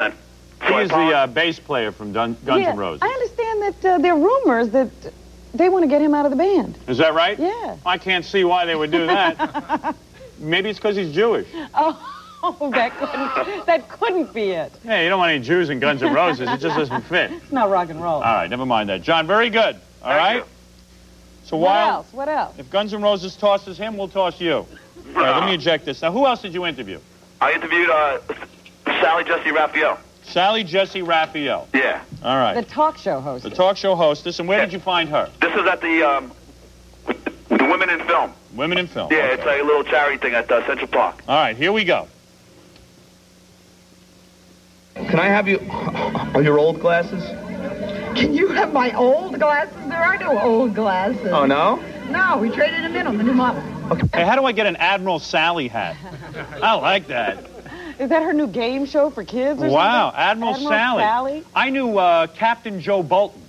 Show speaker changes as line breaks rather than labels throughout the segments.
He is the uh, bass player from Dun- Guns
yeah,
N' Roses.
I understand that uh, there are rumors that they want to get him out of the band.
Is that right?
Yeah.
I can't see why they would do that. Maybe it's because he's Jewish.
Oh, that couldn't, that couldn't be it.
Yeah, you don't want any Jews in Guns N' Roses. It just doesn't fit.
It's not rock and roll.
All right, never mind that. John, very good. All right. So
what
while
else? What else?
if Guns N' Roses tosses him, we'll toss you. All right, let me eject this. Now, who else did you interview?
I interviewed uh, Sally Jessy Raphael.
Sally Jessy Raphael.
Yeah.
All right.
The talk show host.
The talk show hostess. And where did you find her?
This is at the um, the Women in Film.
Women in Film.
Yeah, it's like a little charity thing at uh, Central Park.
All right, here we go.
Can I have you on your old glasses?
Can you have my old glasses? There are no old glasses.
Oh, no?
No, we traded them in on the new model.
Hey, how do I get an Admiral Sally hat? I like that.
Is that her new game show for kids or something?
Wow,
something?
Admiral, Sally.
Sally?
I knew uh, Captain Joe Bolton.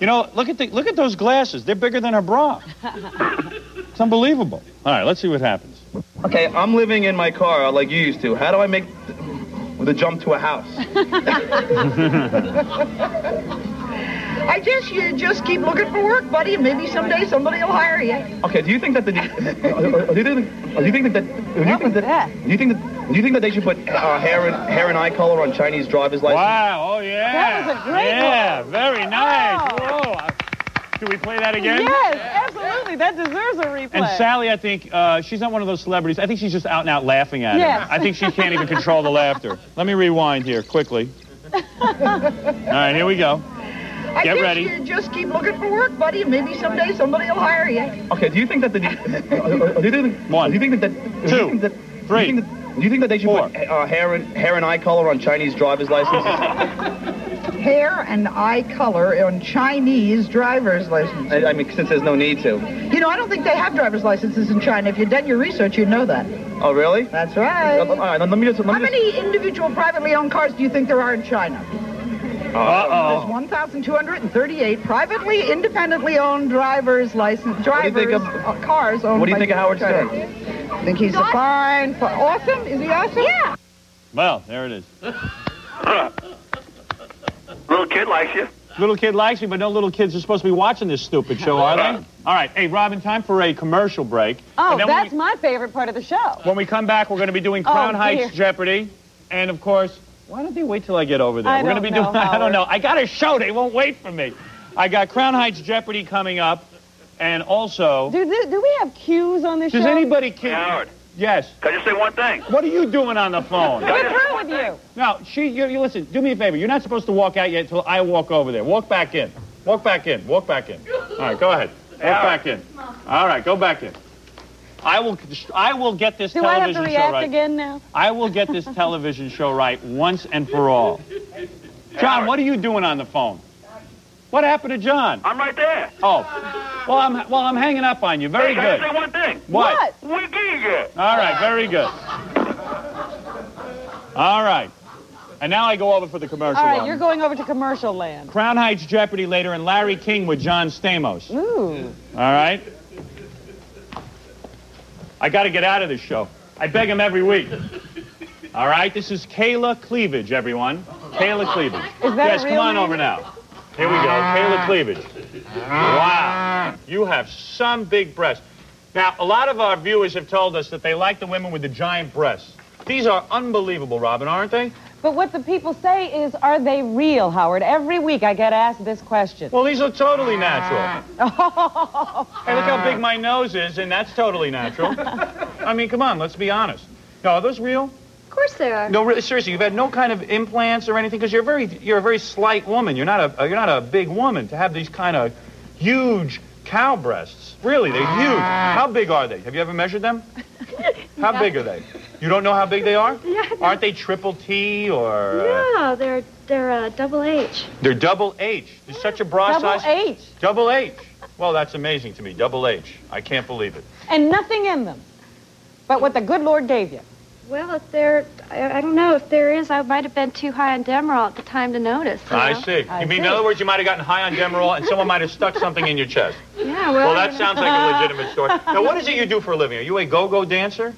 You know, look at the look at those glasses. They're bigger than her bra. It's unbelievable. All right, let's see what happens.
Okay, I'm living in my car like you used to. How do I make the jump to a house?
I guess you just keep looking for work, buddy, and maybe someday somebody will hire you.
Okay, do you think that the do you think do you think that do you think that do you think that do you think that they should put uh, hair and hair and eye color on Chinese driver's license?
Wow! Oh yeah!
That was a great one.
Yeah,
one.
very nice.
Wow.
Whoa! Do we play that again?
Yes, absolutely. That deserves a replay.
And Sally, I think uh, she's not one of those celebrities. I think she's just out and out laughing at
Yes.
him. I think she can't even control the laughter. Let me rewind here quickly. All right, here we go.
I
Get
guess
ready.
you just keep looking for work, buddy, and maybe someday somebody will hire you.
Okay, do you think that the do you think
One,
do you think that do
two,
you think that,
three,
do you think that, do you think that they should
four.
put uh, hair and hair and eye color on Chinese driver's licenses?
Hair and eye color on Chinese driver's licenses.
I, I mean, since there's no need to.
You know, I don't think they have driver's licenses in China. If you'd done your research, you'd know that.
Oh, really?
That's right.
Uh, all right, let me just let me
How
just.
many individual privately owned cars do you think there are in China?
Uh-oh.
There's 1,238 privately, independently owned driver's license
do you
drivers
think of-
uh, cars owned
What do you
by
think of Howard
China.
Stern?
Think he's a fine, fi- awesome? Is he awesome? Yeah.
Well, there it is.
Little kid likes you.
Little kid likes me, but no little kids are supposed to be watching this stupid show, are they? All right. Hey, Robin, time for a commercial break.
oh,
And then when
that's
we-
my favorite part of the show.
When we come back, we're going to be doing
Oh,
Crown Heights
dear.
Jeopardy. And, of course, why don't they wait till I get over there?
I
we're going to be
know,
doing, I don't know. I got a show. They won't wait for me. I got Crown Heights Jeopardy coming up. And also,
Do, do, do we have cues on this
does
show?
anybody care?
Howard,
Yes.
can I just say one thing?
What are you doing on the phone?
What's wrong with you?
No, she, you, you listen, do me a favor. You're not supposed to walk out yet until I walk over there. Walk back in. Walk back in. Walk back in. All right, go ahead. Walk back in. All right, go back in. I will, I will get this
Do I have
television
to
show
react
right.
again now?
I will get this television show right once and for all. John, what are you doing on the phone? What happened to John?
I'm right there.
Oh, well, I'm well, I'm hanging up on you. Very
Hey, can I
good.
just say one thing?
What?
Wiggy.
All right, very good. All right. And now I go over for the commercial.
All right,
one.
you're going over to commercial land.
Crown Heights Jeopardy later and Larry King with John Stamos.
Ooh.
All right? I got to get out of this show. I beg him every week. All right? This is Kayla Kleevage, everyone. Kayla Kleevage.
Is that a
yes, come on
name?
over now. Here we go. Kayla Kleevage. Wow. You have some big breasts. Now, a lot of our viewers have told us that they like the women with the giant breasts. These are unbelievable, Robin, aren't they?
But what the people say is, are they real, Howard? Every week I get asked this question.
Well, these are totally natural. Hey, look how big my nose is, and that's totally natural. I mean, come on, let's be honest. No, are those real?
Of course they are.
No, really, seriously, you've had no kind of implants or anything because you're very, you're a very slight woman. You're not a, uh, you're not a big woman to have these kind of huge cow breasts. Really, they're huge. How big are they? Have you ever measured them? How big are they? You don't know how big they are?
Yeah.
Aren't they triple T or? uh,
No, they're they're uh, double H.
They're double H. There's such a bra
Double
size.
H.
Double H. Well, that's amazing to me. Double H. I can't believe it.
And nothing in them. But what the good Lord gave you.
Well, if there, I, I don't know if there is. I might have been too high on Demerol at the time to notice. you
I
know?
see.
I
you mean, in other words, you might have gotten high on Demerol and someone might have stuck something in your chest.
Yeah. Well.
Well, that sounds like a legitimate story. Now, what is it you do for a living? Are you a go-go dancer?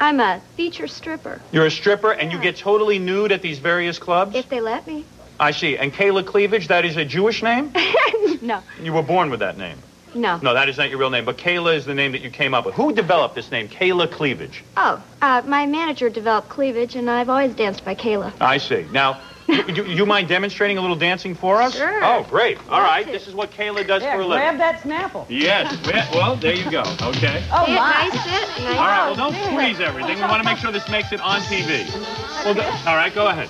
I'm a feature stripper,
You're a stripper and you get totally nude at these various clubs?
if they let me.
I see. And Kayla Kleevage, that is a Jewish name?
no,
You were born with that name.
no.
No, that is not your real name, but Kayla is the name that you came up with. Who developed this name, Kayla Kleevage?
Oh, uh, my manager developed cleavage, and I've always danced by Kayla.
I see. Now, you, you, you mind demonstrating a little dancing for us?
Sure.
Oh, great. All
Love
right.
to.
This is what Kayla does
Yeah,
for a living.
grab
living.
that Snapple.
Yes. Well, there you go. Okay.
Oh,
Sit,
my.
nice nice.
All right. Well, don't
dear.
squeeze everything. We want to make sure this makes it on TV. Well, go, all right. Go ahead.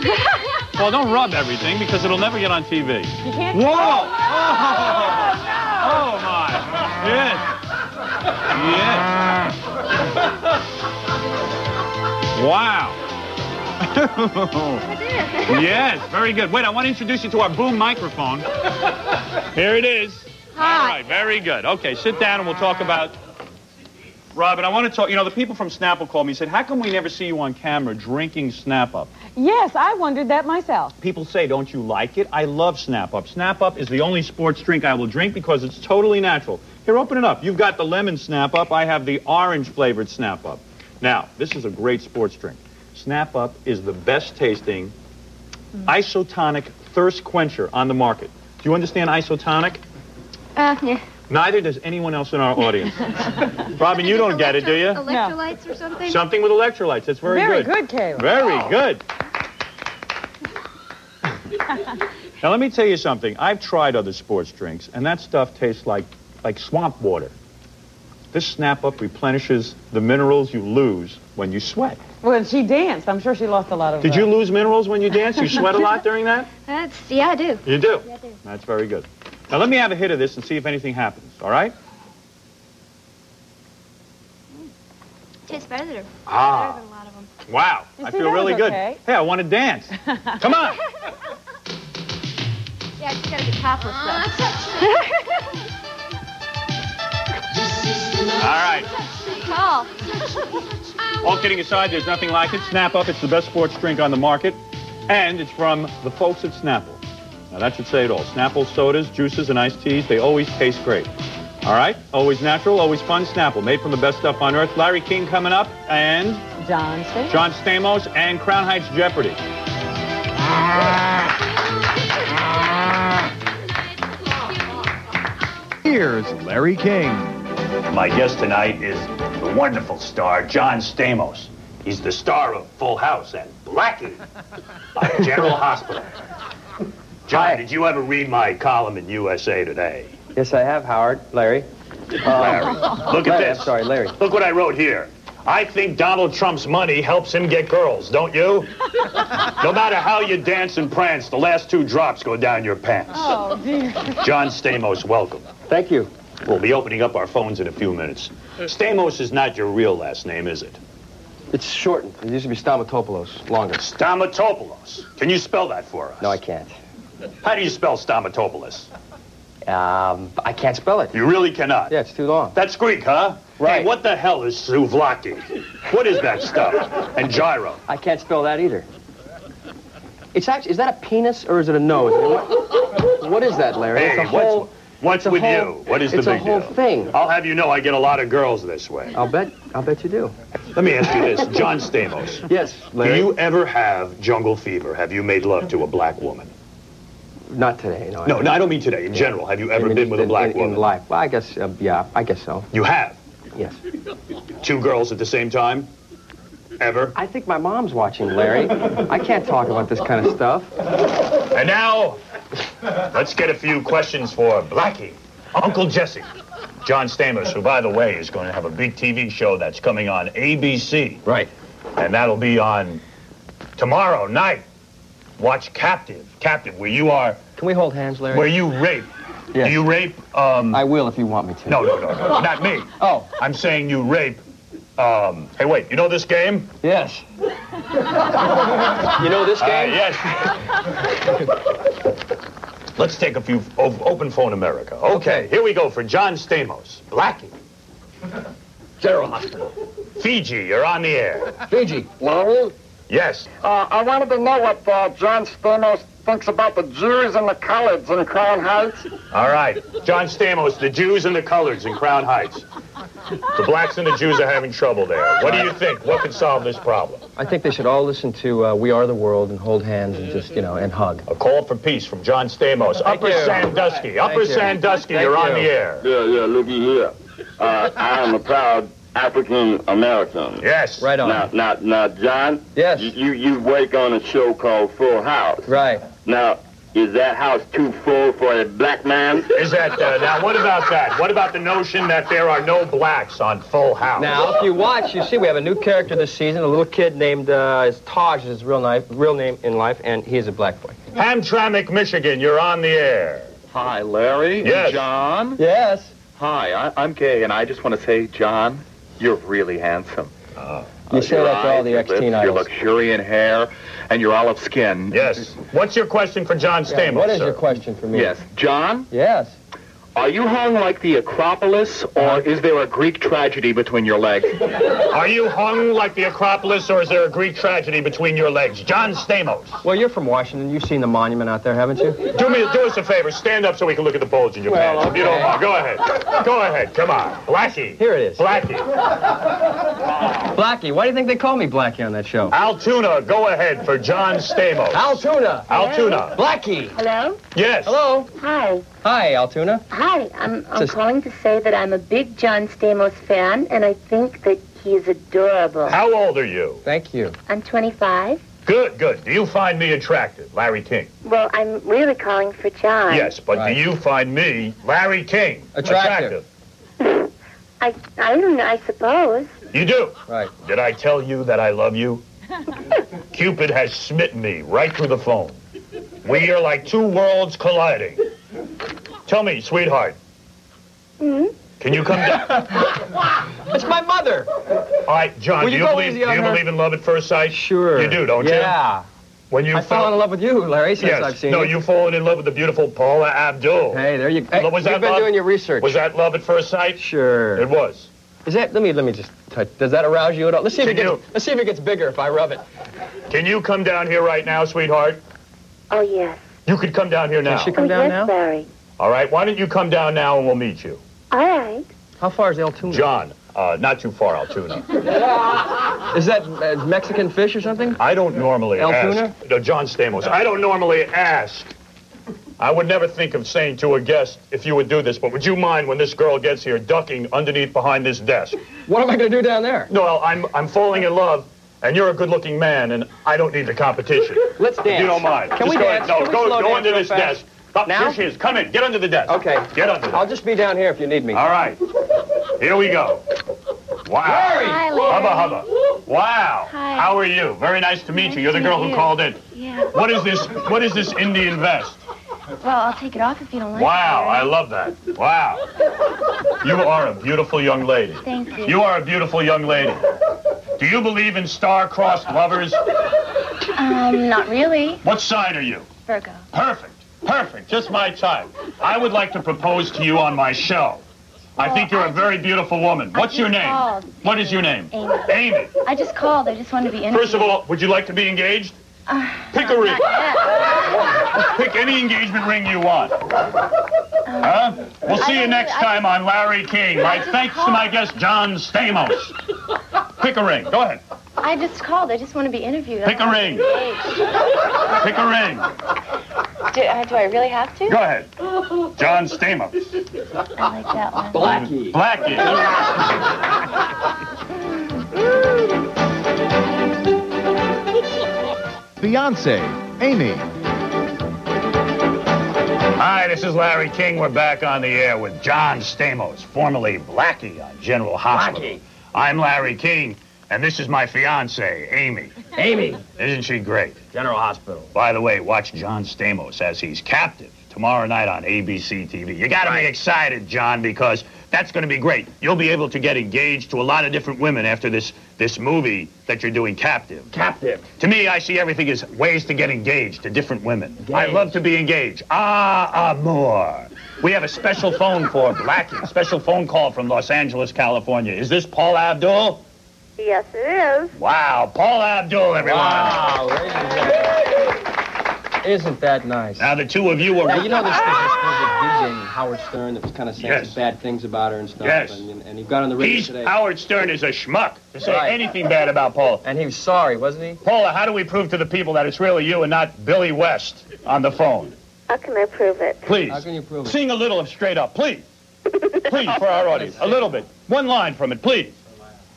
Well, don't rub everything because it'll never get on TV.
You can't.
Whoa! Oh, oh my! Yes. Yes. Wow. yes, very good. Wait, I want to introduce you to our boom microphone. Here it is. Hi. All right, very good. Okay, sit down and we'll talk about. Robin, I want to talk. You know, the people from Snapple called me and said, "How come we never see you on camera drinking Snap Up?"
Yes, I wondered that myself.
People say, don't you like it? I love Snap Up. Snap Up is the only sports drink I will drink because it's totally natural. Here, open it up. You've got the lemon Snap Up. I have the orange flavored Snap Up. Now, this is a great sports drink. Snap Up is the best tasting isotonic thirst quencher on the market. Do you understand isotonic?
Uh, yeah.
Neither does anyone else in our audience. Robin, you don't get it, do you?
Electrolytes or something?
Something with electrolytes. That's very,
Very
good.
Very good, Kayla.
Very good. now let me tell you something. I've tried other sports drinks, and that stuff tastes like like swamp water. This Snap Up replenishes the minerals you lose when you sweat.
Well, she danced. I'm sure she lost a lot of.
Did
uh,
you lose minerals when you dance? You sweat a lot during that?
That's, yeah, I do.
You do.
Yeah, I do.
That's very good. Now let me have a hit of this and see if anything happens. All right?
Tastes better, better
Ah.
than a lot of them.
Wow.
You
I feel really
was
good. Hey, I want to dance. Come on.
Yeah, you gotta get topless
All right.
though.
All kidding aside, there's nothing like it. Snap Up, it's the best sports drink on the market, and it's from the folks at Snapple. Now, that should say it all. Snapple sodas, juices, and iced teas, they always taste great. All right? Always natural, always fun. Snapple, made from the best stuff on earth. Larry King coming up, and
John Stamos.
John Stamos, and Crown Heights Jeopardy.
Here's Larry King.
My guest tonight is the wonderful star, John Stamos. He's the star of Full House and Blackie on General Hospital. John, did you ever read my column in USA Today?
Yes, I have, Howard. Larry.
Um, Larry, look at
Larry,
this.
I'm sorry, Larry.
Look what I wrote here. I think Donald Trump's money helps him get girls, don't you? no matter how you dance and prance, the last two drops go down your pants.
Oh, dear.
John Stamos, welcome.
Thank you.
We'll be opening up our phones in a few minutes. Stamos is not your real last name, is it?
It's shortened. It used to be Stamatopoulos, longer.
Stamatopoulos. Can you spell that for us?
No, I can't.
How do you spell Stamatopoulos?
Um, I can't spell it.
You really cannot.
Yeah, it's too long.
That's Greek, huh?
Right.
Hey, what the hell is souvlaki? What is that stuff? And gyro.
I can't spell that either. It's actually, is that a penis or is it a nose? What, what is that, Larry?
Hey,
it's a whole,
what's with
whole-
you? What is the big deal?
it's a whole thing.
I'll have you know I get a lot of girls this way.
I'll bet, I'll bet you do.
Let me ask you this, John Stamos.
Yes,
Do you ever have jungle fever? Have you made love to a black woman?
Not today, no.
No, no, I don't mean today. In general, have you ever
In-
been with a black
in,
woman?
In life. Well, I guess, uh, yeah, I guess so.
You have.
Yes.
Two girls at the same time? Ever?
I think my mom's watching, Larry. I can't talk about this kind of stuff.
And now, let's get a few questions for Blackie, Uncle Jesse, John Stamos, who, by the way, is going to have a big TV show that's coming on ABC.
Right.
And that'll be on tomorrow night. Watch Captive. Captive, where you are,
Can we hold hands, Larry?
where you rape.
Yes.
Do you rape, um...
I will if you want me to.
No, no, no, no, not me.
Oh,
I'm saying you rape, um... Hey, wait, you know this game?
yes. you know this
Uh,
game?
yes. Let's take a few o- open phone America. Okay, here we go for John Stamos. Blackie.
General Hospital.
Fiji, you're on the air.
Fiji.
Larry,
Yes.
uh, I wanted to know what uh, John Stamos thinks about the Jews and the coloreds in Crown Heights.
All right. John Stamos, the Jews and the coloreds in Crown Heights. The blacks and the Jews are having trouble there. What do you think? What could solve this problem?
I think they should all listen to uh, We Are the World and hold hands and just, you know, and hug.
A call for peace from John Stamos. Upper
you.
Sandusky. Upper
you.
Sandusky,
Thank
you're on
you.
the air.
Yeah, yeah, looky here. Uh, I am a proud African American.
Yes.
Right on.
Now, now, now, John.
Yes.
You, you you work on a show called Full House.
Right.
Now, is that house too full for a black man?
Is that, uh, now what about that? What about the notion that there are no blacks on Full House?
Now, if you watch, you see we have a new character this season, a little kid named uh, is Taj is his real, life, real name in life, and he's a black boy.
Hamtramck, Michigan, you're on the air.
Hi, Larry. and
Yes.
John.
Yes.
Hi, I, I'm gay, and I just want to say, John, you're really handsome.
You uh, say
your
that to all the
your
ex-teen
Your
idols.
luxuriant hair and your olive skin.
Yes. What's your question for John Stamos,
What is
sir?
your question for me?
Yes. John,
Yes.
Are you hung like the Acropolis, or is there a Greek tragedy between your legs?
Are you hung like the Acropolis, or is there a Greek tragedy between your legs? John Stamos.
Well, you're from Washington. You've seen the monument out there, haven't you?
Do me, do us a favor. Stand up so we can look at the bulge in your
Well,
pants. If you don't
okay.
mind, go ahead. Go ahead. Come on, Blackie.
Here it is.
Blackie.
Blackie. Why do you think they call me Blackie on that show?
Altoona, go ahead for John Stamos.
Altoona.
Altoona.
Blackie.
Hello?
Yes.
Hello.
Hi.
Hi, Altoona.
Hi. I'm, I'm
Just-
calling to say that I'm a big John Stamos fan, and I think that he is adorable.
How old are you?
Thank you.
I'm 25.
Good, good. Do you find me attractive, Larry King?
Well, I'm really calling for John.
Yes, but
Right.
do you find me, Larry King,
Attractive.
I, I don't know, I suppose.
You do.
Right.
Did I tell you that I love you? Cupid has smitten me right through the phone. We are like two worlds colliding. Tell me, sweetheart,
hmm
can you come down?
It's my mother.
All right, John,
Will
do
you
you
go
believe
easy
do
on
you
her?
believe in love at first sight?
Sure.
You do, don't you?
Yeah.
When you
I fell in love with you, Larry, since
yes.
I've seen
no,
you.
you've fallen in love with the beautiful Paula Abdul.
Hey, there you go. Hey,
Well, was
you've been
love?
doing your research.
Was that love at first sight?
Sure.
It was.
Is that? Let me let me just touch. Does that arouse you at all? Let's see if it gets.
you-
Let's see if it gets bigger if I rub it.
Can you come down here right now, sweetheart?
Oh, yes.
You could come down here now.
Can she come
oh,
down
yes,
now?
Larry.
All right, why don't you come down now and we'll meet you?
All right.
How far is Altoona?
John, uh, not too far, Altoona.
Is that uh, Mexican fish or something?
I don't normally
Altoona?
ask. No, John Stamos. I don't normally ask. I would never think of saying to a guest if you would do this, but would you mind when this girl gets here ducking underneath behind this desk?
What am I going to do down there?
No, well, I'm I'm falling in love, and you're a good-looking man, and I don't need the competition.
Let's
If
dance.
you don't mind.
Can
Just
we
go
dance?
ahead. No,
Can we
go
slow
go
dance
under this
fast?
desk. Oh,
Now?
Here she is. Come in. Get under the desk.
Okay.
Get under there.
I'll just be down here if you need me.
All right. Here we go. Wow.
Hi, Larry.
Hubba hubba. Wow.
Hi.
How are you? Very nice to meet
Nice
you. You're the girl who
you.
called in.
Yeah.
What is this? What is this Indian vest?
Well, I'll take it off if you don't like
Wow,
it.
Wow,
I
love that. Wow. You are a beautiful young lady.
Thank you.
You are a beautiful young lady. Do you believe in star-crossed lovers?
Um, not really.
What sign are you?
Virgo.
Perfect. Perfect. Just my type. I would like to propose to you on my show. I think you're a very beautiful woman. What's your name?
called.
What is your name?
Amy.
Amy.
I just called. I just wanted to be interviewed.
First of all, would you like to be engaged?
Uh,
Pick a ring. Pick any engagement ring you want. Huh? We'll see you next
really- I-
time on Larry King. My
just
thanks to my guest John Stamos. Pick a ring. Go ahead.
I just called. I just want to be interviewed.
Pick a ring.
wanna be engaged.
Pick a ring.
Do, uh, do I really have to?
Go ahead. John Stamos.
I like that one.
Blackie.
Blackie.
Fiance, Amy.
Hi, this is Larry King. We're back on the air with John Stamos, formerly Blackie on General Hospital.
Blackie.
I'm Larry King, and this is my fiance, Amy.
Amy.
Isn't she great?
General Hospital.
By the way, watch John Stamos as he's captive tomorrow night on ABC TV. You got to be excited, John, because that's going to be great. You'll be able to get engaged to a lot of different women after this this movie that you're doing, Captive.
Captive.
To me, I see everything as ways to get engaged to different women. I love to be engaged. Ah, amor. We have a special phone for Blackie. Special phone call from Los Angeles, California. Is this Paula Abdul?
Yes, it is.
Wow, Paula Abdul, everyone.
Wow, ladies and gentlemen. Isn't that nice?
Now, the two of you are...
Now, you know this, this, this DJ, Howard Stern, that was kind of saying
Yes.
some bad things about her and stuff.
Yes.
And, and he got on the radio
He's,
today.
Howard Stern is a schmuck to say
Right.
anything bad about Paula.
And he was sorry, wasn't he?
Paula, how do we prove to the people that it's really you and not Billy West on the phone?
How can I prove it?
Please.
How can you prove it?
Sing a little of Straight Up, please. Please, for our audience. A little bit. One line from it, please.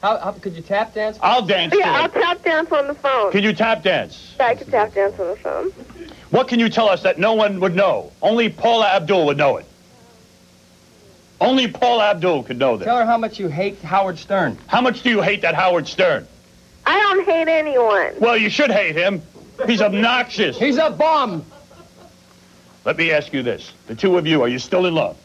How, how could you tap dance?
I'll dance to
Yeah, I'll
it.
tap dance on the phone.
Can you tap dance?
Yeah, I can tap dance on the phone.
What can you tell us that no one would know? Only Paula Abdul would know it. Only Paula Abdul could know this.
Tell her how much you hate Howard Stern.
How much do you hate that Howard Stern?
I don't hate anyone.
Well, you should hate him. He's obnoxious.
He's a bum.
Let me ask you this. The two of you, are you still in love?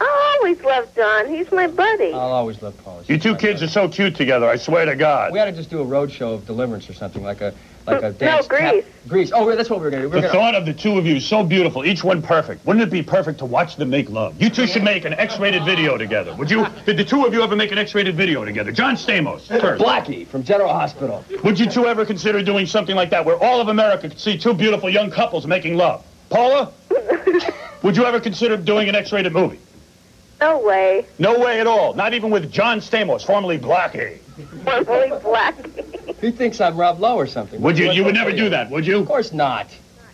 I always loved Don. He's my buddy.
I'll always love Paula.
You two kids are so cute together, I swear to God.
We ought to just do a road show of Deliverance or something, like a like a
No,
dance. tap-
Grease.
Grease. Oh, that's what we're gonna do. We're
The
gonna.
thought of the two of you, so beautiful, each one perfect. Wouldn't it be perfect to watch them make love? You two should make an X-rated video together. Would you? Did the two of you ever make an X-rated video together? John Stamos, first.
Blackie from General Hospital.
Would you two ever consider doing something like that, where all of America could see two beautiful young couples making love? Paula, would you ever consider doing an X-rated movie?
No way.
No way at all. Not even with John Stamos, formerly Blackie.
Formerly black.
He thinks I'm Rob Lowe or something.
Would you? You would never
for
do that, would you?
Of course not.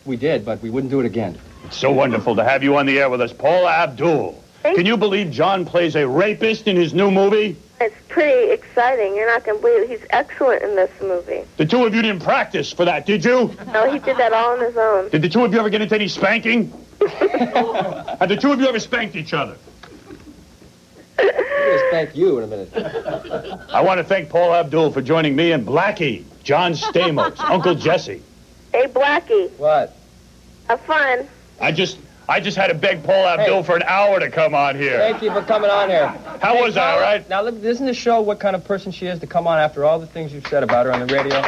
We did, but we wouldn't do it again.
It's so wonderful to have you on the air with us, Paula Abdul.
Thank
Can you believe John plays a rapist in his new movie?
It's pretty exciting. You're not going to believe it. He's excellent in this movie.
The two of you didn't practice for that, did you?
No, he did that all on his own.
Did the two of you ever get into any spanking? Have the two of you ever spanked each other?
I'm you in a minute.
I want to thank Paula Abdul for joining me and Blackie, John Stamos, Uncle Jesse.
Hey, Blackie,
What?
have fun.
I just, I just had to beg Paula Abdul
Hey.
for an hour to come on here.
Thank you for coming on here.
How
Hey,
was I, all
Paula,
right?
Now, look, doesn't this show what kind of person she is to come on after all the things you've said about her on the radio?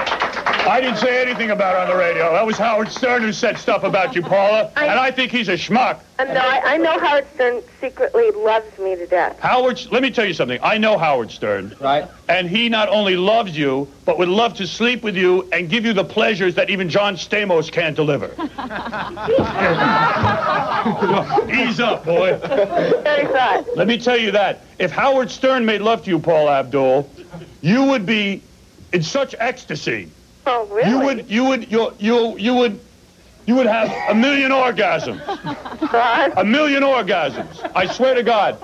I didn't say anything about her on the radio. That was Howard Stern who said stuff about you, Paula.
I-
And I think he's a schmuck.
Uh, no, I, I know Howard Stern secretly loves me to death.
Howard, let me tell you something. I know Howard Stern.
Right?
And he not only loves you, but would love to sleep with you and give you the pleasures that even John Stamos can't deliver. Ease up, boy.
Very thought.
Let me tell you that. If Howard Stern made love to you, Paula Abdul, you would be in such ecstasy.
Oh, really?
You would, you would, you, you, you would, you would have a million orgasms.
God.
A million orgasms. I swear to God.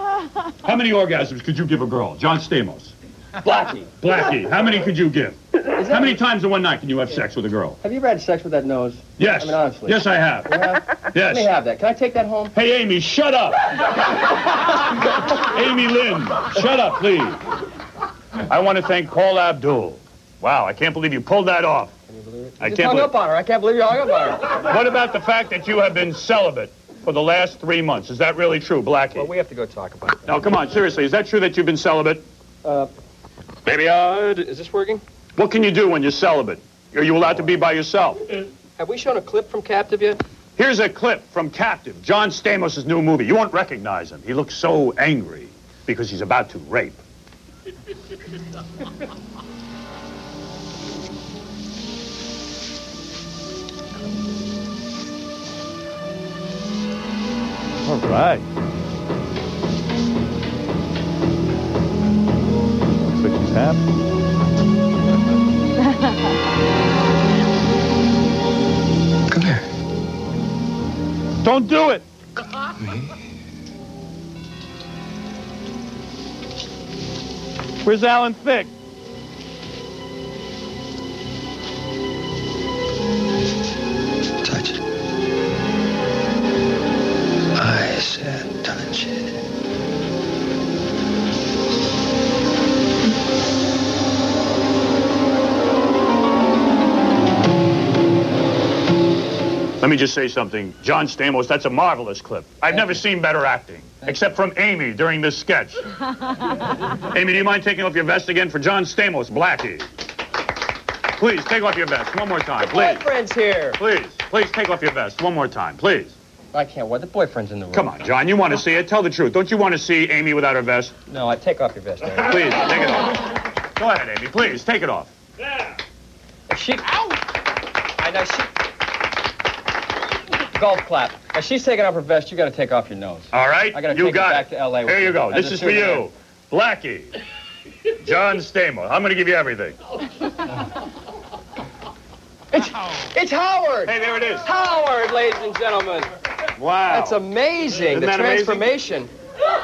How many orgasms could you give a girl? John Stamos.
Blackie.
Blackie, how many could you give? How many times in one night can you have sex with a girl?
Have you ever had sex with that nose?
Yes.
I mean, honestly.
Yes, I have.
You have? Let me have that. Can I take that home?
Hey, Amy, shut up. Amy Lynn, shut up, please. I want to thank Paula Abdul. Wow, I can't believe you pulled that off.
Can you believe it?
I
You just
can't
hung
believe-
up on her. I can't believe you hung up on her.
What about the fact that you have been celibate for the last three months? Is that really true, Blackie?
Well, we have to go talk about that.
No, come on, seriously. Is that true that you've been celibate?
Uh, maybe, uh, is this working?
What can you do when you're celibate? Are you allowed to be by yourself?
Have we shown a clip from Captive yet?
Here's a clip from Captive, John Stamos' new movie. You won't recognize him. He looks so angry because he's about to rape. All right. Looks like he's happy.
Come here.
Don't do it. Where's Alan Thicke? Let me just say something. John Stamos, that's a marvelous clip. I've never seen better acting, except from Amy during this sketch. Amy, do you mind taking off your vest again for John Stamos, Blackie? Please, take off your vest one more time, please.
Boyfriend's here.
Please, please take off your vest one more time, please.
I can't. What? The boyfriend's in the room.
Come on, John, you want to see it? Tell the truth. Don't you want to see Amy without her vest?
No, I take off your vest. Aaron.
Please, take it off. Go ahead, Amy, please, take it off. Yeah.
She. Ow! I know she. Golf clap. Now she's taking off her vest. You got to take off your nose.
All right,
I got to
you
take
got
it back
it.
to L.A. with
Here you go. This is for you, Blackie. John Stamos. I'm going to give you everything.
It's it's Howard.
Hey, there it is.
Howard, ladies and gentlemen.
Wow.
That's amazing.
Isn't
the
that amazing?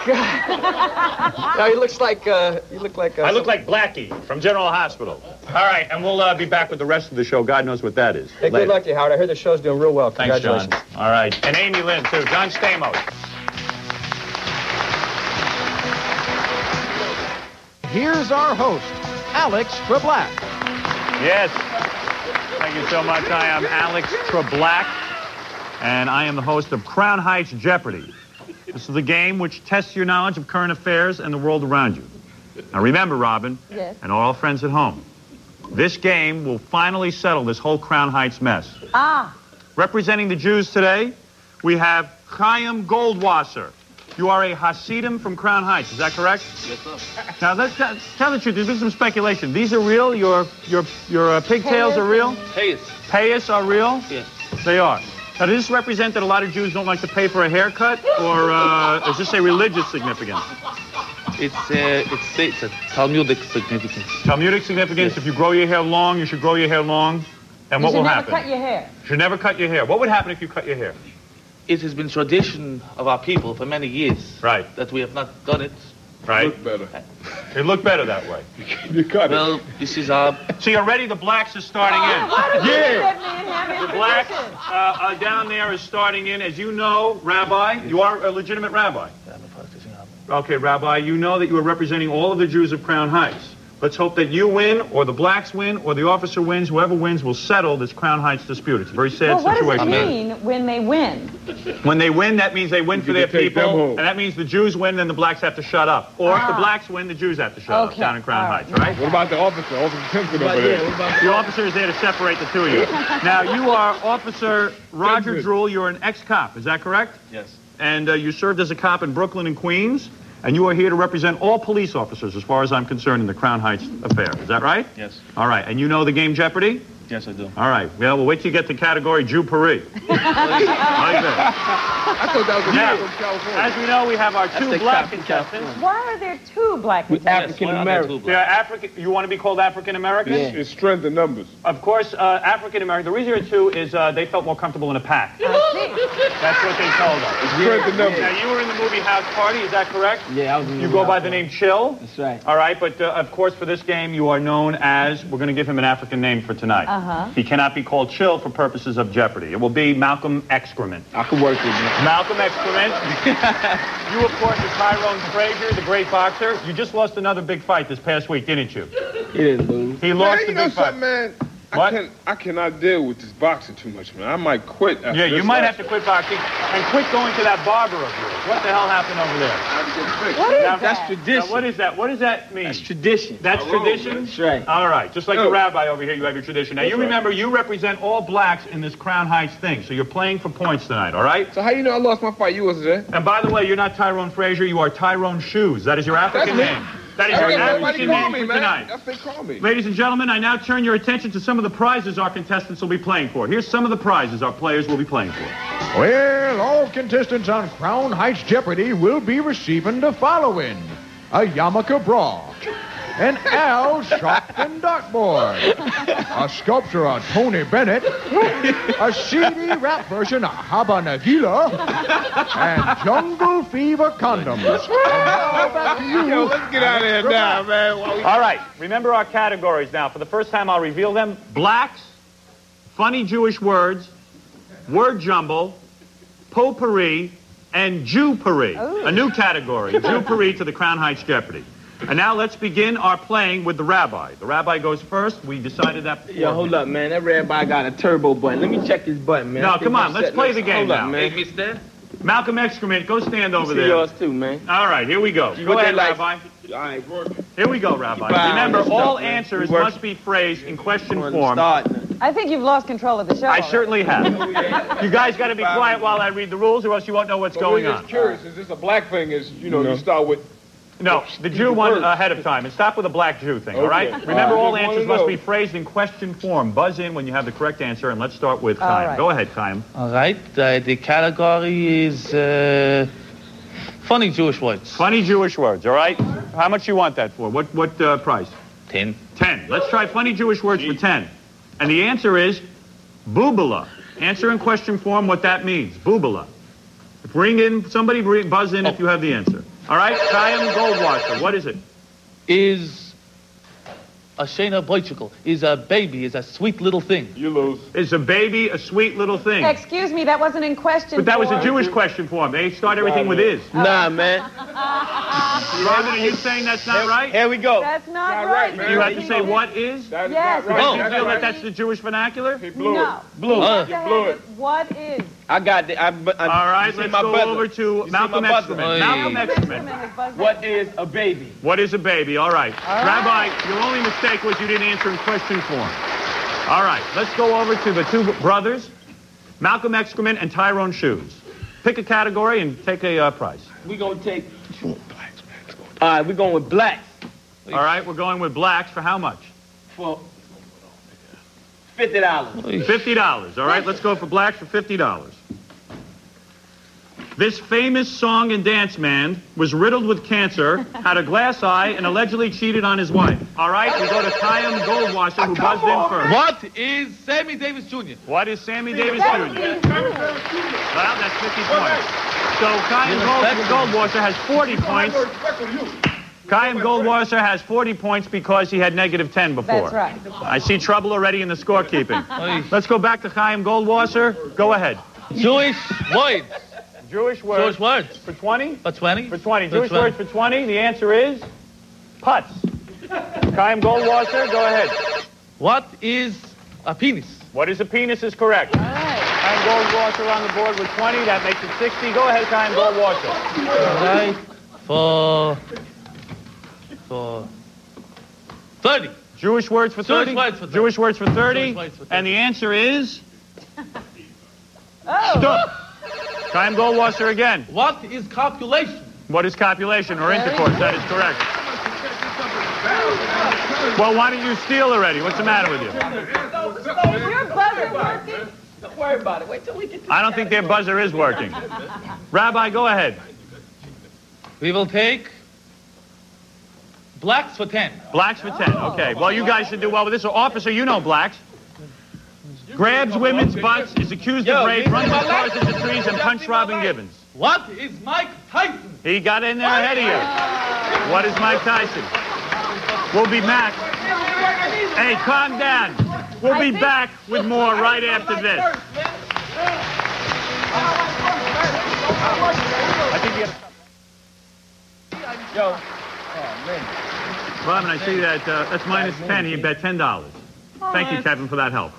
Transformation. God. now he looks like uh, you look like. Uh,
I look like Blackie from General Hospital. All right, and we'll uh, be back with the rest of the show. God knows what that is.
Hey, good luck to you, Howard. I heard the show's doing real well.
Thanks, John.
Congratulations.
All right. And Amy Lynn, too. John Stamos.
Here's our host, Alex Treblack.
Yes. Thank you so much. I am Alex Treblack, and I am the host of Crown Heights Jeopardy. This is a game which tests your knowledge of current affairs and the world around you. Now remember, Robin,
Yes.
and all friends at home, this game will finally settle this whole Crown Heights mess.
Ah.
Representing the Jews today, we have Chaim Goldwasser. You are a Hasidim from Crown Heights, is that correct?
Yes, sir.
Now, let's tell tell the truth. There's been some speculation. These are real. Your your your uh, pigtails are real.
Payas.
Payas are real.
Yes.
They are. Now, does this represent that a lot of Jews don't like to pay for a haircut, or uh, is this a religious significance?
It's uh, it states a Talmudic significance.
Talmudic significance. If you grow your hair long, you should grow your hair long. And what will
you should
will
never
happen?
cut your hair.
You should never cut your hair. What would happen if you cut your hair?
It has been tradition of our people for many years.
Right.
That we have not done it.
Right.
better.
It looked better that way.
You cut it. well, this is our.
See, already the blacks are starting in.
Why
Yeah.
let that man have
The black uh, uh, down there is starting in. As you know, Rabbi, you are a legitimate rabbi. Okay, Rabbi, you know that you are representing all of the Jews of Crown Heights. Let's hope that you win, or the blacks win, or the officer wins. Whoever wins will settle this Crown Heights dispute. It's a very sad
Well, what does
situation.
it mean when they win?
When they win, that means they win for their
can take them
people, and that means the Jews win, then the blacks have to shut up. Or if the
Ah.
blacks win, the Jews have to shut up down in Crown
all
Heights, right?
What about the officer? Officer Timpson over there.
The officer is there to separate the two of you. Now, you are Officer Roger
Good.
Drool. You're an ex-cop. Is that correct?
Yes.
And uh, you served as a cop in Brooklyn and Queens. And you are here to represent all police officers, as far as I'm concerned, in the Crown Heights affair. Is that right?
Yes.
All right. And you know the game Jeopardy?
Yes, I do.
All right. Well, we'll wait till you get the category Jew Paris. like that.
I thought that was a
Now,
man from California.
as we know, we have our two black contestants.
Why are there two black
With
contestants?
African
Why are
American.
there
They are? African. You want to be called African American?
Yeah.
It's strength in numbers.
Of course, uh, African American. The reason there are two is uh, they felt more comfortable in a pack. That's what they told us.
Strength in numbers.
Now, you were in the movie House Party. Is that correct?
Yeah, I was. in
You go by the name Chill.
That's right.
All right, but uh, of course, for this game, you are known as. We're going to give him an African name for tonight.
Uh-huh.
He cannot be called Chill for purposes of Jeopardy. It will be Malcolm Excrement.
I could work with you.
Malcolm Excrement. you, of course, are Tyrone Frazier, the great boxer. You just lost another big fight this past week, didn't you?
He didn't lose.
He lost
Man,
the
you know
big fight.
something, man?
What?
I, can, I cannot deal with this boxing too much, man. I might quit. After
Yeah, you
this
might
last-
have to quit boxing and quit going to that barber of yours. What the hell happened over there?
I have to get fixed.
What is
Now,
that?
That's tradition.
Now, what is that? What does that mean?
That's tradition.
That's tradition?
That's right.
All right. Just like the rabbi over here, you have your tradition. Now, you remember, you represent all blacks in this Crown Heights thing, so you're playing for points tonight, all right?
So how you know I lost my fight? You wasn't there.
And by the way, you're not Tyrone Frazier, you are Tyrone Shoes. That is your African
me.
name. That is your
what
African
call
name
me,
for
man.
tonight.
That's they call me.
Ladies and gentlemen, I now turn your attention to some of the prizes our contestants will be playing for. Here's some of the prizes our players will be playing for.
Well, all contestants on Crown Heights Jeopardy will be receiving the following. A yarmulke bra. An Al Sharpton dartboard. A sculpture of Tony Bennett. A CD rap version of Hava Nagila. And Jungle Fever condoms. And now back to you.
Yo, let's get out of here now, man. We-
All right, remember our categories now. For the first time, I'll reveal them. Blacks, funny Jewish words, word jumble, potpourri, and Jew-pourri. A new category, Jew-pourri to the Crown Heights Jeopardy. And now let's begin our playing with the rabbi. The rabbi goes first. We decided that before.
Yo, hold up, man. That rabbi got a turbo button. Let me check his button, man.
No, come on, let's play the game
hold
now.
Up, man.
Hey, mister.
Malcolm Excrement, go stand over
See
there.
yours too, man.
All right, here we go.
You
Go ahead,
that
Rabbi.
All right,
Here we go, Rabbi.
Bow
Remember, all
stuff,
answers
work-
must be phrased in question
on
form.
start.
I think you've lost control of the show.
I
already.
certainly have. Oh, you guys got to be quiet while I read the rules, or else you won't know what's
So
going
we're
on.
just curious. Is this a black thing? Is you know you start with
No, the Jew one ahead of time. And stop with the black Jew thing, all right?
Okay.
Remember,
All
all
right.
answers must be phrased in question form. Buzz in when you have the correct answer, and let's start with
All
Chaim.
right.
Go ahead, Chaim.
All right. Uh, the category is uh, funny Jewish words.
Funny Jewish words, all right? How much you want that for? What what uh, price?
Ten.
Ten. Let's try funny Jewish words for ten. And the answer is boobala. Answer in question form what that means. Boobala. Bring in, somebody bring, buzz in if you have the answer. All right? Chaim Goldwasser, what is it?
Is a Shana bicycle. Is a baby. Is a sweet little thing.
You lose.
Is a baby a sweet little thing?
Excuse me, that wasn't in question.
But that was a. Jewish question form. They start everything with is.
Nah, man.
Robin, are you saying that's not right?
Here we go.
That's not,
Not
right.
right, man.
You have to say what is?
That is
Yes.
not right.
Because you feel that that's the Jewish vernacular?
He blew
No.
it.
Blue.
Uh,
Go ahead
blew it.
What is?
I got the. I, I,
All right, let's
my
go
buzzer.
over to
You
Malcolm
my buzzer?
Excrement. Malcolm Excrement.
Has buzzed
What is a baby?
What is a baby? All right. Rabbi, your only mistake was you didn't answer in question form. All right, let's go over to the two brothers, Malcolm Excrement and Tyrone Shoes. Pick a category and take a uh, prize.
We gonna take. All right, we're going with blacks
All right, we're going with blacks for how much?
for fifty dollars.
$50. All right, let's go for black for $50. This famous song and dance man was riddled with cancer, had a glass eye, and allegedly cheated on his wife. All right, we go to Chaim Goldwasser, who buzzed in first.
What is Sammy Davis Jr.?
What is Sammy Davis Jr.? Well, that's 50 points. So Chaim Gold, Goldwasser has 40 points. Chaim Goldwasser has 40 points because he had negative 10 before.
That's right.
I see trouble already in the scorekeeping. Let's go back to Chaim Goldwasser. Go ahead.
Jewish words.
Jewish words.
Jewish words.
For 20?
For 20?
For 20.
For
Jewish
20.
words for 20. The answer is putz. Chaim Goldwasser, go ahead.
What is a penis?
What is a penis is correct. Chaim Goldwasser on the board with 20. That makes it 60. Go ahead, Chaim Goldwasser.
All right. For. For. 30.
Jewish words for 30?
Jewish words for 30.
Jewish words for 30.
Words for 30.
And the answer is
Oh.
stop. Chaim Goldwasser again.
What is copulation?
What is copulation or intercourse? That is correct. Well, why don't you steal already? What's the matter with you?
Your buzzer working?
Don't worry about it. Wait till we get to
I don't think their buzzer is working. Rabbi, go ahead.
We will take. Blacks for 10.
Blacks for 10. Okay. Well, you guys should do well with this. So, officer, you know blacks. Grabs women's butts, is accused of rape, runs
my
his cars into trees, and punched Robin Givens.
What is Mike Tyson?
He got in there ahead of you. What is Mike Tyson? We'll be back. Hey, calm down. We'll be back with more right after this. I think you got
Yo.
Robin, I see that uh, that's minus 10. You bet $10. Thank you, Kevin, for that help.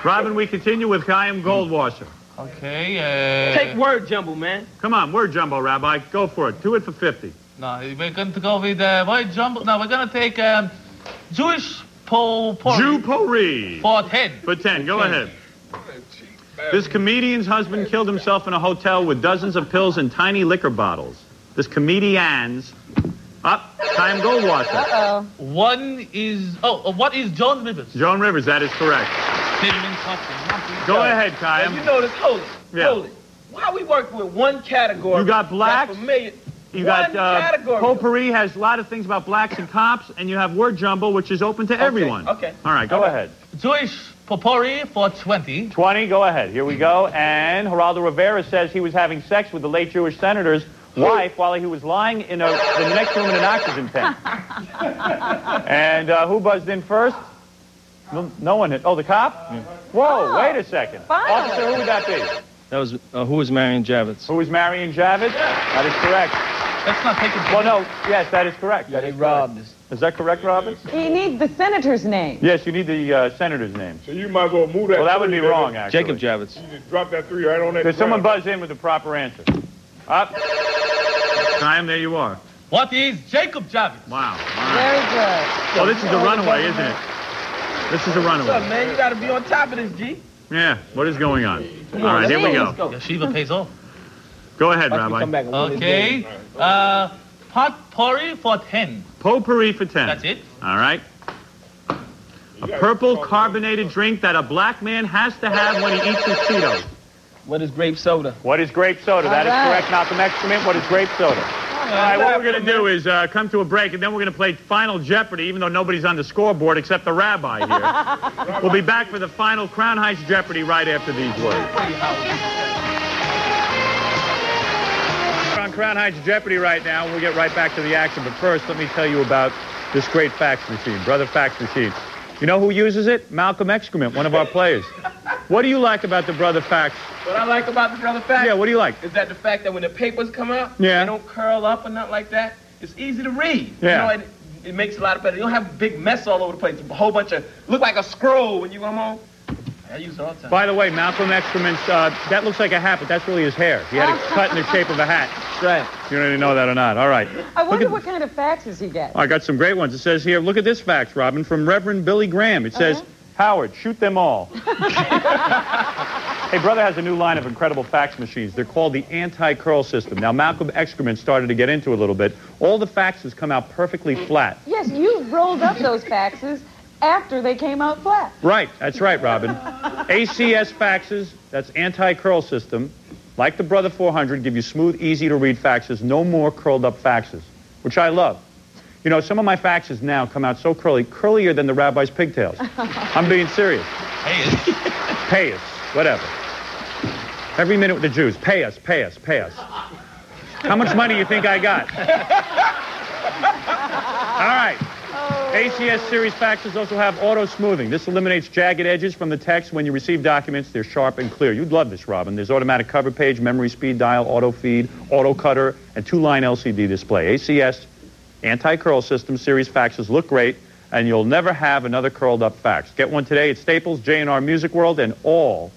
Robin, we continue with Chaim Goldwasser.
Okay. Uh,
Take word jumble, man.
Come on, word jumbo, Rabbi. Go for it. Do it for 50.
No, we're going to go with uh, white jumbo. No, we're going to take um, Jewish po porridge
Jew Pori.
for 10.
For 10. Go ahead. This comedian's husband killed himself in a hotel with dozens of pills and tiny liquor bottles. This comedian's up. Chaim Goldwasser.
Uh-oh.
One is. Oh, uh, what is Joan Rivers?
Joan Rivers, that is correct.
Cinnamon something.
Go ahead,
Now,
Chaim.
you know this. Hold it.
Yeah.
Hold it. Why we work with one category?
You got black.
that's familiar-
You got
one
uh,
category.
potpourri has a lot of things about blacks and cops, and you have word jumble, which is open to everyone.
okay.
All right, go ahead.
Jewish potpourri for 20.
20, go ahead. Here we go. And Geraldo Rivera says he was having sex with the late Jewish senator's wife while he was lying in, a, the next room in an oxygen tank. and uh, who buzzed in first? No, no one hit. Oh, the cop? Whoa, wait a second.
finally.
Officer, who would that be?
That was uh, who was Marion Javits?
Who was Marion Javits? That is correct.
Let's not take it.
Well, no, yes, that is correct. That
They
is
robbed
correct. Is that correct, Robin?
He needs the senator's name.
Yes, you need the uh, senator's name.
So you might as well move that.
Well, that would be wrong, actually.
Jacob Javits.
You just drop that three right on that.
Did someone
ground.
buzz in with the proper answer? Up. Time, there you are.
What is Jacob Javits?
Wow. All right.
Very good.
Well, this is a runaway, isn't it? This is a
What's up, man? You got to be on top of this, G.
Yeah, what is going on? All
on,
right,
let's
here we
go,
go.
let's go.
Yeshiva pays off.
Go ahead, Rabbi.
come back and win this
Okay.
game.
Uh, potpourri for 10.
Potpourri for 10.
That's it.
All right. A purple carbonated drink that a black man has to have when he eats his Cheetos.
What is grape soda?
What is grape soda? That is
All right.
correct, Malcolm Excrement. What is grape soda? All right, what we're going to do is uh, come to a break, and then we're going to play Final Jeopardy, even though nobody's on the scoreboard except the rabbi here. we'll be back for the final Crown Heights Jeopardy right after these words. We're on Crown Heights Jeopardy right now. and We'll get right back to the action, but first, let me tell you about this great fax machine, Brother Fax Machine. You know who uses it? Malcolm Excrement, one of our players. What do you like about the Brother Fax?
What I like about the brother fact
Yeah, what do you like?
is that the fact that when the papers come out,
Yeah.
they don't curl up or nothing like that. It's easy to read.
Yeah.
You know, it, it makes it a lot of better. You don't have a big mess all over the place. A whole bunch of look like a scroll when you come home. I use it all the time.
By the way, Malcolm Excrement's, uh, that looks like a hat, but that's really his hair. He had it cut in the shape of a hat.
Right.
You don't even know that or not. All right.
I wonder
at-
what kind of faxes he gets.
I got some great ones. It says here, look at this fax, Robin, from Reverend Billy Graham. It says, Howard, shoot them all. hey, brother has a new line of incredible fax machines. They're called the anti-curl system. Now, Malcolm Excrement started to get into it a little bit. All the faxes come out perfectly flat.
Yes, you rolled up those faxes after they came out flat.
Right, that's right, Robin. ACS faxes, that's anti-curl system, like the Brother 400, give you smooth, easy to read faxes, no more curled up faxes, which I love. You know, some of my faxes now come out so curly, curlier than the rabbi's pigtails. I'm being serious.
Pay us.
Pay us, whatever. Every minute with the Jews, pay us, pay us, pay us. How much money you think I got? All right. ACS series faxes also have auto smoothing. This eliminates jagged edges from the text when you receive documents. They're sharp and clear. You'd love this, Robin. There's automatic cover page, memory speed dial, auto feed, auto cutter, and two-line LCD display. ACS anti-curl system series faxes look great, and you'll never have another curled up fax. Get one today at Staples, J&R Music World, and all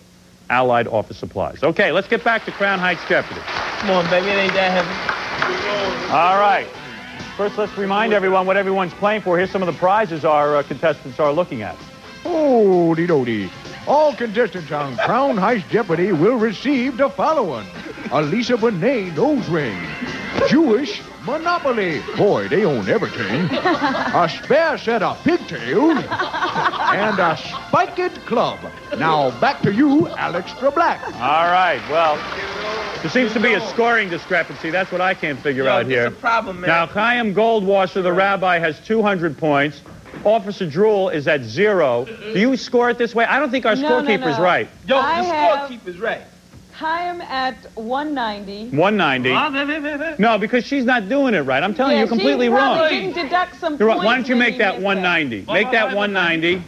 Allied office supplies. Okay, let's get back to Crown Heights Jeopardy.
Come on, baby, it ain't that heavy.
All right. First, let's remind everyone what everyone's playing for. Here's some of the prizes our uh, contestants are looking at.
Hody dody. All contestants on Crown Heights Jeopardy will receive the following. A Lisa Bonet nose ring. Jewish Monopoly. Boy, they own everything. A spare set of pigtails. And a spiked club. Now back to you, Alex the Black.
All right. Well, there seems to be a scoring discrepancy. That's what I can't figure
Yo,
out here.
It's a problem, man.
Now, Chaim Goldwasser, the rabbi, has 200 points. Officer Drool is at zero. Do you score it this way? I don't think our
No, no,
scorekeeper's
no.
right.
Yo,
I
the
have-
scorekeeper's right.
Chaim at 190.
190.
Ah.
No, because she's not doing it right. I'm telling
yeah,
you, you're completely
she
wrong.
probably didn't deduct some
You're right. Why don't you make that 190?
Why-
Make
why-
that
why
190.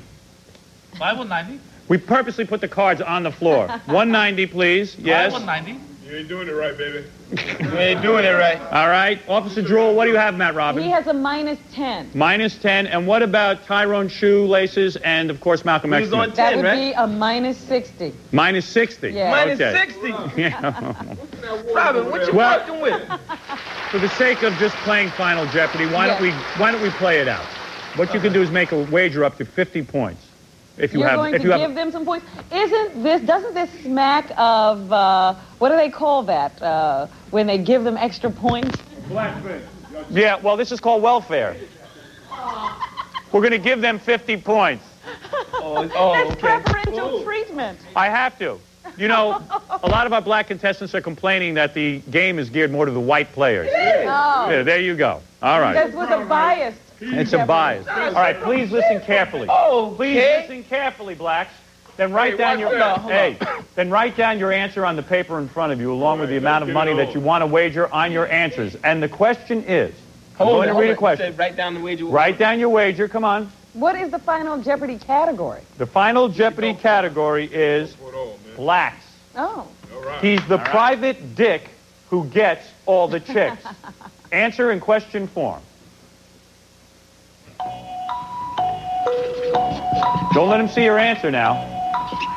We purposely put the cards on the floor. 190, please. Yes.
590?
You ain't doing it right, baby.
You ain't doing it right.
All right. Officer Drool, what do you have, Matt Robin?
He has a minus 10.
Minus 10. And what about Tyrone Shoelaces and, of course, Malcolm
He was
Excrement?
on
That would
right?
be a minus 60.
Minus 60.
Yeah.
Minus
Okay.
60.
Yeah.
Robin, what you
Well-
working with?
For the sake of just playing Final Jeopardy, why don't we why don't we play it out? What you can do is make a wager up to 50 points. If you
You're
have
going
if
to
you have
give them some points. Isn't this, doesn't this smack of, uh, what do they call that, uh, when they give them extra points?
Yeah, well, this is called welfare. We're going to give them 50 points.
Oh, oh
That's
okay.
preferential treatment.
I have to. You know, a lot of our black contestants are complaining that the game is geared more to the white players.
Oh,
Yeah, there you go. All right.
that was a biased.
It's a bias. All right, please listen carefully.
Oh,
Please
okay.
listen carefully, blacks. Then write
Hey,
down your
that. Hold
hey. Then write down your answer on the paper in front of you, along with the amount of money that you want to wager on your answers. And the question is, I'm
Hold
going
it,
to read
it.
a question.
Said Write down the wager.
Write down your wager. Come on.
What is the final Jeopardy category?
The final Jeopardy category is blacks.
Oh.
He's the private dick who gets all the chicks. Answer in question form. Don't let him see your answer now.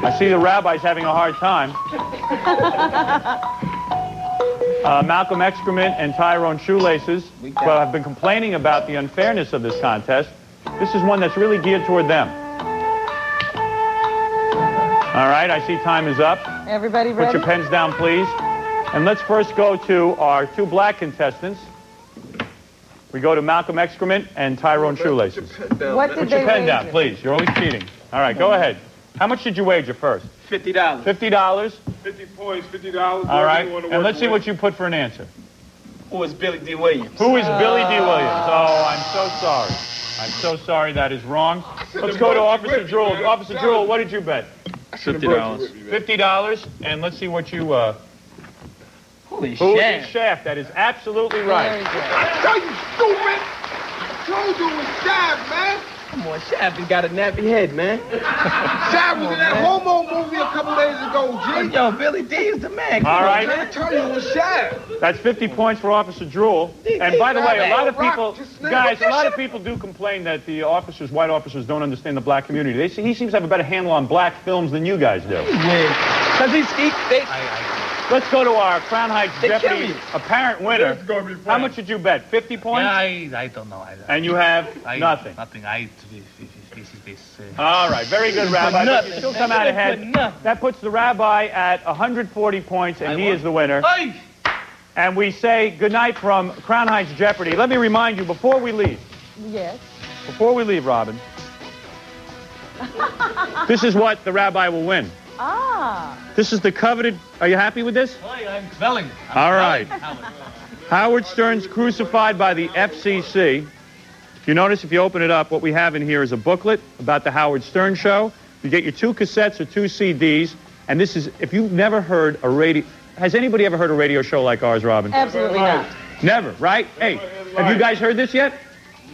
I see the rabbi's having a hard time. Uh, Malcolm Excrement and Tyrone Shoelaces well, have been complaining about the unfairness of this contest. This is one that's really geared toward them. All right, I see time is up.
Everybody
Put your pens down, please. And let's first go to our two black contestants. We go to Malcolm Excrement and Tyrone Shoelaces.
What did
Put
they
your pen
wager?
down, please. You're always cheating. All right, go ahead. How much did you wager first?
Fifty dollars.
Fifty dollars.
Fifty points. Fifty dollars.
All right. And let's see what you put for an answer.
Who is Billy Dee Williams?
Who is Billy Dee Williams? Oh, I'm so sorry. I'm so sorry. That is wrong. Let's go to Officer Drool. Officer Drool, what did you bet?
Fifty dollars.
Fifty dollars, and let's see what you. Uh,
Holy
Who
shit.
is Shaft? That is absolutely right.
I Tell you, stupid. Told you it was Shab, man.
Come on, Shaft, you got a nappy head, man.
Shab was in that homo movie a couple days ago, G.
Oh, yo, Billy Dee is the man. Come
All
on,
right.
I tell you it was Shab.
That's 50 points for Officer Drool. And by the way, a lot of people, guys, a lot of people do complain that the officers, white officers, don't understand the black community. They, see- he seems to have a better handle on black films than you guys do.
Yeah. Cause he's, he, they,
Let's go to our Crown Heights
They kill
Jeopardy apparent winner.
It's gonna be.
How much did you bet? 50 points?
Yeah, I, I don't know. I,
And you have
I,
nothing.
Nothing. I, this is this. Uh,
All right, very good, Rabbi. But you still come out ahead. That puts the Rabbi at 140 points, and
I
he
won.
is the winner.
Hey!
And we say goodnight from Crown Heights Jeopardy. Let me remind you, before we leave,
Yes.
before we leave, Robin, this is what the Rabbi will win.
Ah.
This is the coveted. Are you happy with this?
Hey, I'm kvelling. I'm
All right.
kvelling.
Howard Stern's Crucified by the FCC. If you notice, if you open it up, what we have in here is a booklet about the Howard Stern Show. You get your two cassettes or two CDs, and this is, if you've never heard a radio, has anybody ever heard a radio show like ours, Robin?
Absolutely not.
Never, right? Hey, have you guys heard this yet?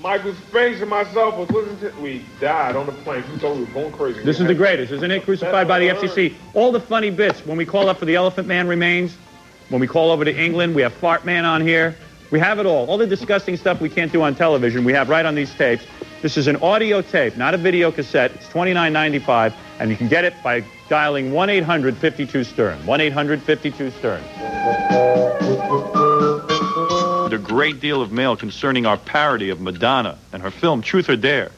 Michael Spinks and myself was listening to. We died on the plane. We thought we were going crazy.
This is the greatest, isn't it? Crucified by the FCC. All the funny bits. When we call up for the Elephant Man Remains, when we call over to England, we have Fart Man on here. We have it all. All the disgusting stuff we can't do on television, we have right on these tapes. This is an audio tape, not a video cassette. It's $29.95, and you can get it by dialing 1-800-52-STERN. 1-800-52-STERN. A great deal of mail concerning our parody of Madonna and her film Truth or Dare.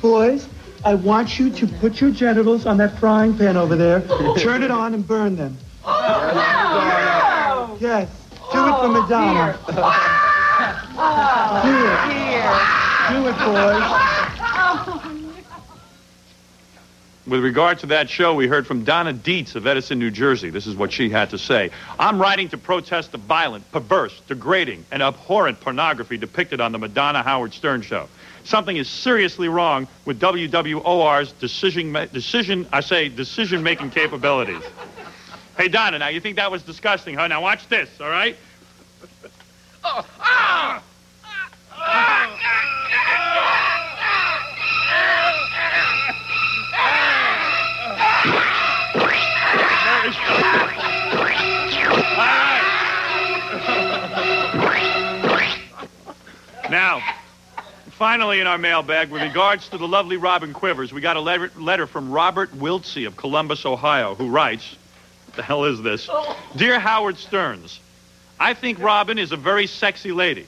Boys, I want you to put your genitals on that frying pan over there, turn it on and burn them. Yes, do it for oh, Madonna. Do it. Oh, do it, boys.
With regard to that show, we heard from Donna Dietz of Edison, New Jersey. This is what she had to say. I'm writing to protest the violent, perverse, degrading, and abhorrent pornography depicted on the Madonna Howard Stern show. Something is seriously wrong with WWOR's decision, decision I say, decision-making capabilities. Hey, Donna, now you think that was disgusting, huh? Now watch this, all right? Oh, ah! Ah! Ah! Now, finally in our mailbag, with regards to the lovely Robin Quivers, we got a letter, letter from Robert Wiltsey of Columbus, Ohio, who writes, the hell is this? Dear Howard Stearns, I think Robin is a very sexy lady.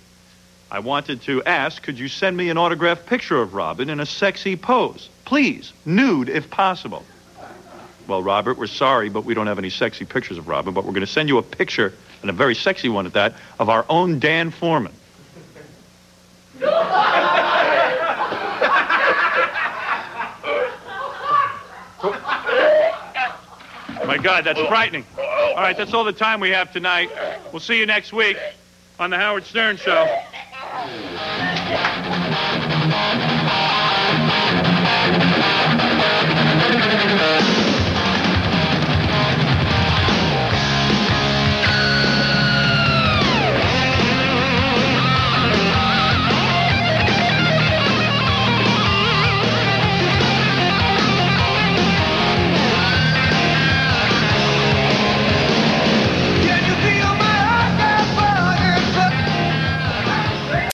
I wanted to ask, could you send me an autographed picture of Robin in a sexy pose? Please, nude if possible. Well, Robert, we're sorry, but we don't have any sexy pictures of Robin, but we're going to send you a picture, and a very sexy one at that, of our own Dan Foreman. My God, that's frightening. All right, that's all the time we have tonight. We'll see you next week on the Howard Stern Show.